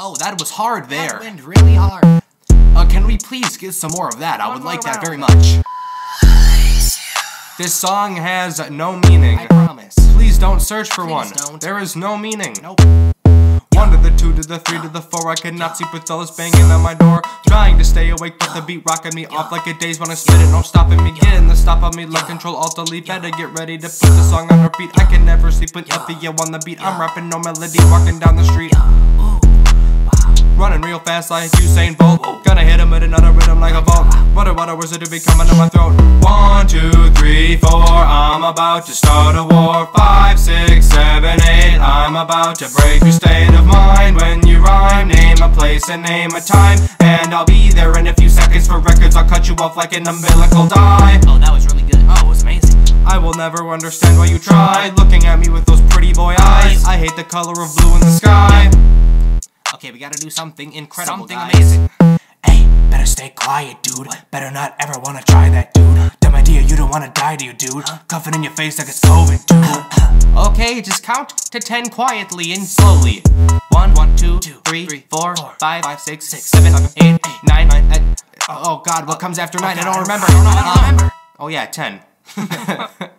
Oh, that was hard there. That went really hard. Uh, can we please get some more of that? I would like that round. very much. This song has no meaning. I promise. Please don't search for Please one. don't. There is no meaning. Nope. One to the two to the three to the four. I cannot sleep with fellas banging on my door. Trying to stay awake, but the beat rocking me off like a daze when I spit it. No stopping me. Getting the stop on me. Like control alt delete. Better get ready to put the song on repeat. I can never sleep with FBO on the beat. I'm rapping no melody, walking down the street. Real fast like Usain Bolt. Gonna hit him with another rhythm like a bolt. What a words that be coming to my throat. One, two, three, four. I'm about to start a war. Five, six, seven, eight. I'm about to break your state of mind when you rhyme. Name a place and name a time, and I'll be there in a few seconds for records. I'll cut you off like an umbilical die. Oh, that was really good. Oh, it was amazing. I will never understand why you tried looking at me with those pretty boy eyes. I hate the color of blue in the sky. Okay, we gotta do something incredible, Something guys. amazing. Hey, better stay quiet, dude. Better not ever wanna try that, dude. Dumb idea, you don't wanna die, do you, dude? Cuffing in your face like it's COVID, dude. Okay, just count to ten quietly and slowly. One, one, two, three, four, five, five, six, six, seven, eight, nine, nine. uh, Oh God, what comes after nine? I don't remember. I don't remember. Oh yeah, ten.